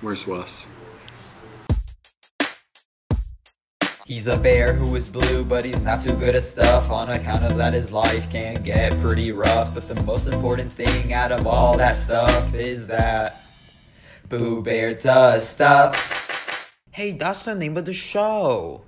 Where's Wes? He's a bear who is blue, but he's not too good at stuff. On account of that his life can get pretty rough. But the most important thing out of all that stuff is that Boo Bear does stuff. Hey, that's the name of the show.